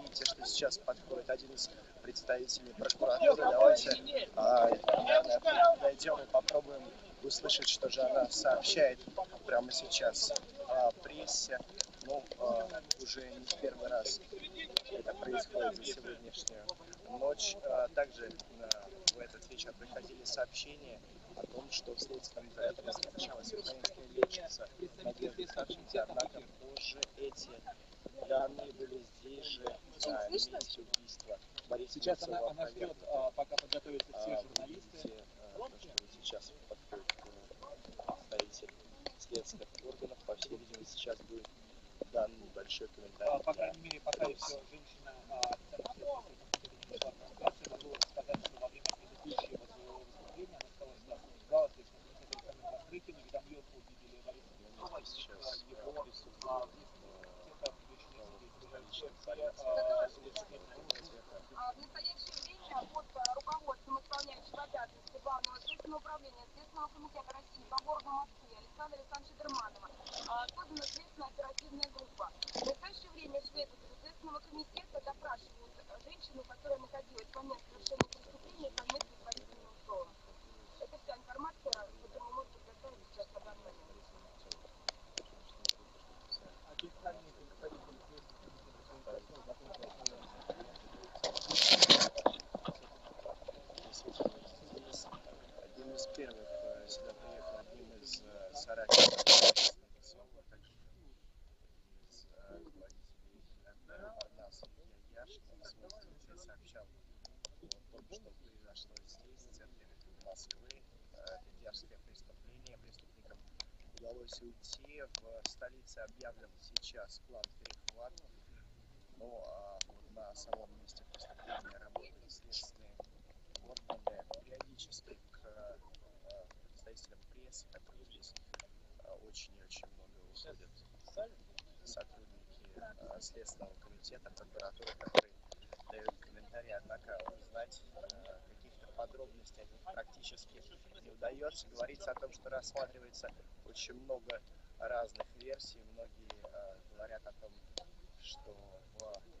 видите, что сейчас подходит один из представителей прокуратуры. Давайте, а, наверное, подойдем и попробуем услышать, что же она сообщает прямо сейчас о прессе. Ну, а, уже не в первый раз это происходит за сегодняшнюю ночь. А, также в этот вечер приходили сообщения о том, что в следственном изоляторе скончалась украинская летчица Надежда Савченко, однако позже эти данные были здесь же Бориса Сейчас она, она ждет, пока подготовятся все журналисты. сейчас подходит представитель следственных органов, по всей видимости, сейчас будет дан небольшой комментарий. По крайней мере, пока еще женщина официально следственного консультации могу сказать, что во время предыдущего своего выступления она сказала, что зал следственного комитета Александр Бастрыкин уведомлен о гибели Бориса Немцова, и Сейчас, его э, а, где-то в вечной столичной среде. полиции, А, следственного комитета. А В настоящее время под э, руководством исполняющего Главного следственного управления Следственного комитета России по городу Москве Александра Александровича Дерманова а, создана следственная оперативная группа. В настоящее время следователи Следственного комитета допрашивают э, женщину, которая находилась в момент совершения преступления удалось уйти. В столице объявлен сейчас план перехвата. Ну, а на самом месте преступления работают следственные органы. Периодически к э, представителям прессы, которые здесь очень и очень много уходят сотрудники э, Следственного комитета, прокуратуры, которые дают комментарии, однако узнать э, каких-то подробностей о них практически не удается. Говорится о том, что рассматривается очень много разных версий. Многие говорят о том, что в